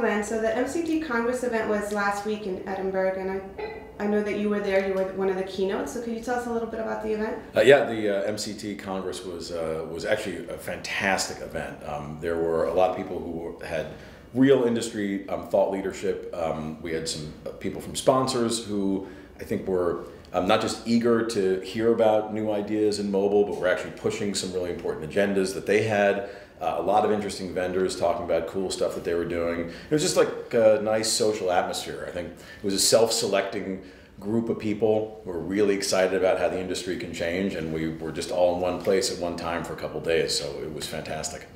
Glen. So the MCT Congress event was last week in Edinburgh, and I, I know that you were there. You were one of the keynotes. So could you tell us a little bit about the event? Uh, yeah, the uh, MCT Congress was uh, was actually a fantastic event. Um, there were a lot of people who had real industry um, thought leadership. Um, we had some uh, people from sponsors who I think were um, not just eager to hear about new ideas in mobile, but were actually pushing some really important agendas that they had. Uh, a lot of interesting vendors talking about cool stuff that they were doing. It was just like a nice social atmosphere. I think it was a self-selecting group of people who were really excited about how the industry can change, and we were just all in one place at one time for a couple days. So it was fantastic.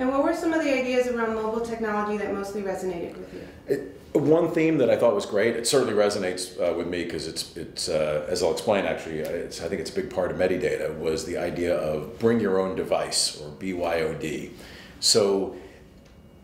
And what were some of the ideas around mobile technology that mostly resonated with you? It, one theme that I thought was great. It certainly resonates uh, with me because it's it's uh, as I'll explain. Actually, uh, I think it's a big part of Medidata was the idea of bring your own device or BYOD. So,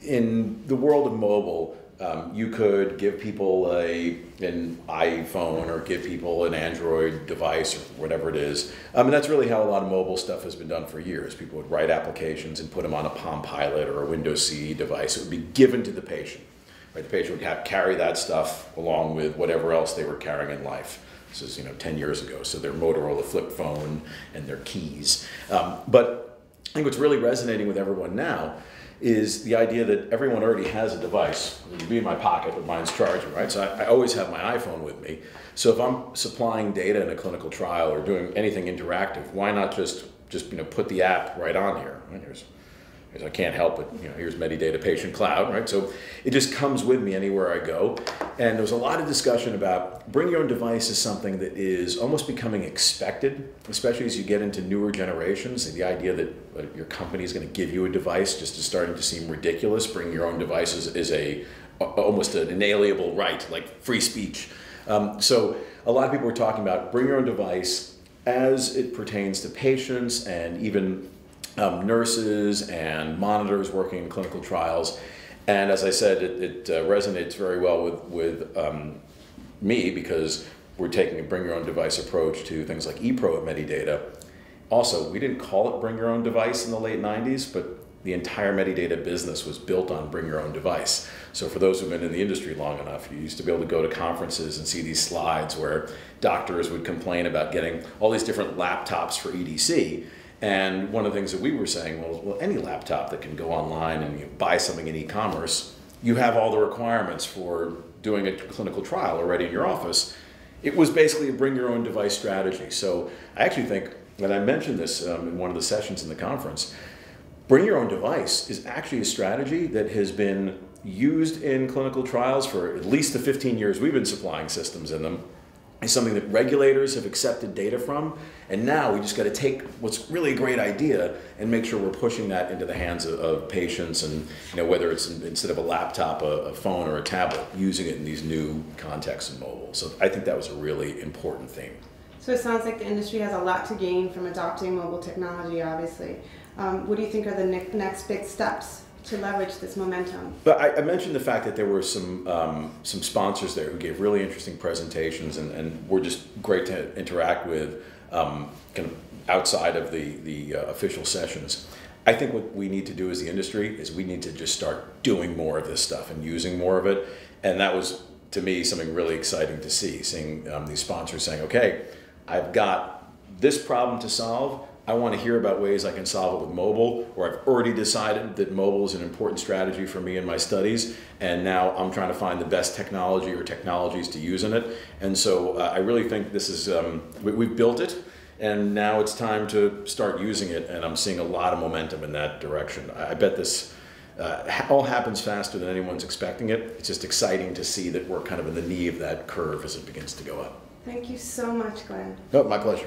in the world of mobile, um, you could give people a an iPhone or give people an Android device or whatever it is. Um, and that's really how a lot of mobile stuff has been done for years. People would write applications and put them on a Palm Pilot or a Windows CE device. It would be given to the patient. Right? The patient would have, carry that stuff along with whatever else they were carrying in life. This is you know 10 years ago. So their Motorola flip phone and their keys. Um, but I think what's really resonating with everyone now is the idea that everyone already has a device. It would be in my pocket, but mine's charging, right? So I, I, always have my iPhone with me. So if I'm supplying data in a clinical trial or doing anything interactive, why not just just you know put the app right on here? Right? Here's I can't help it. You know, here's Medidata Patient Cloud, right? So it just comes with me anywhere I go. And there was a lot of discussion about bring your own device is something that is almost becoming expected, especially as you get into newer generations. The idea that your company is going to give you a device just is starting to seem ridiculous. Bring your own device is, is a almost an inalienable right, like free speech. Um, so a lot of people were talking about bring your own device as it pertains to patients and even um, nurses and monitors working in clinical trials. And as I said, it, it uh, resonates very well with, with um, me because we're taking a bring your own device approach to things like ePRO at Medidata. Also, we didn't call it bring your own device in the late 90s, but the entire Medidata business was built on bring your own device. So for those who've been in the industry long enough, you used to be able to go to conferences and see these slides where doctors would complain about getting all these different laptops for EDC and one of the things that we were saying was, well, any laptop that can go online and you buy something in e-commerce, you have all the requirements for doing a clinical trial already in your office. It was basically a bring your own device strategy. So I actually think, and I mentioned this um, in one of the sessions in the conference, bring your own device is actually a strategy that has been used in clinical trials for at least the 15 years we've been supplying systems in them is something that regulators have accepted data from. And now we just got to take what's really a great idea and make sure we're pushing that into the hands of, of patients and you know whether it's instead of a laptop, a, a, phone or a tablet, using it in these new contexts and mobile. So I think that was a really important theme. So it sounds like the industry has a lot to gain from adopting mobile technology, obviously. Um, what do you think are the ne next big steps to leverage this momentum. But I, I, mentioned the fact that there were some um, some sponsors there who gave really interesting presentations and, and were just great to interact with, um, kind of outside of the the uh, official sessions. I think what we need to do as the industry is we need to just start doing more of this stuff and using more of it, and that was to me something really exciting to see, seeing um, these sponsors saying, "Okay, I've got this problem to solve." I want to hear about ways I can solve it with mobile, or I've already decided that mobile is an important strategy for me in my studies, and now I'm trying to find the best technology or technologies to use in it. And so uh, I really think this is, um, we, have built it, and now it's time to start using it, and I'm seeing a lot of momentum in that direction. I, I bet this uh, all happens faster than anyone's expecting it. It's just exciting to see that we're kind of in the knee of that curve as it begins to go up. Thank you so much, Glen. Oh, my pleasure.